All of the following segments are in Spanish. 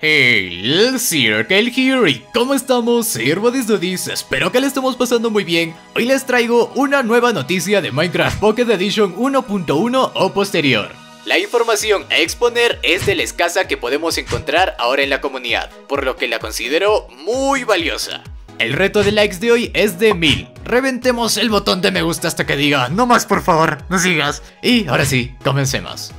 Hey, Circle here y ¿cómo estamos? Sirvo Dudis, espero que le estemos pasando muy bien. Hoy les traigo una nueva noticia de Minecraft Pocket Edition 1.1 o posterior. La información a exponer es de la escasa que podemos encontrar ahora en la comunidad, por lo que la considero muy valiosa. El reto de likes de hoy es de 1000. Reventemos el botón de me gusta hasta que diga, no más por favor, no sigas. Y ahora sí, comencemos.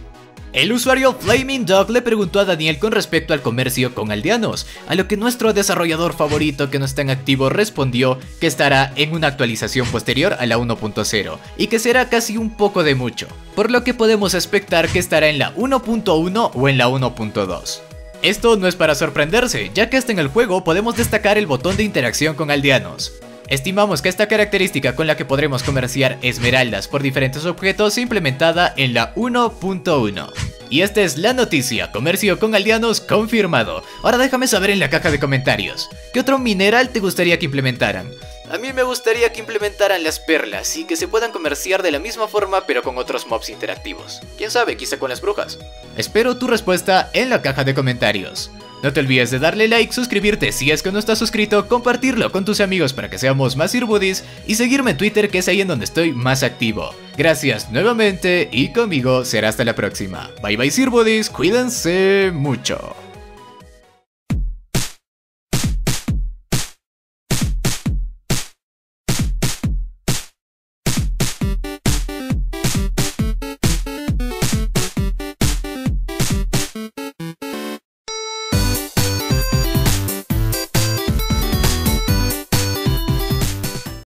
El usuario Flaming Dog le preguntó a Daniel con respecto al comercio con aldeanos, a lo que nuestro desarrollador favorito que no está en activo respondió que estará en una actualización posterior a la 1.0 y que será casi un poco de mucho, por lo que podemos expectar que estará en la 1.1 o en la 1.2. Esto no es para sorprenderse, ya que hasta en el juego podemos destacar el botón de interacción con aldeanos. Estimamos que esta característica con la que podremos comerciar esmeraldas por diferentes objetos implementada en la 1.1. Y esta es la noticia, comercio con aldeanos confirmado. Ahora déjame saber en la caja de comentarios, ¿qué otro mineral te gustaría que implementaran? A mí me gustaría que implementaran las perlas y que se puedan comerciar de la misma forma pero con otros mobs interactivos. Quién sabe, quizá con las brujas. Espero tu respuesta en la caja de comentarios. No te olvides de darle like, suscribirte si es que no estás suscrito, compartirlo con tus amigos para que seamos más Sirbudis y seguirme en Twitter que es ahí en donde estoy más activo. Gracias nuevamente y conmigo será hasta la próxima. Bye bye Sirbudis, cuídense mucho.